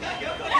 Yeah, go, go, go.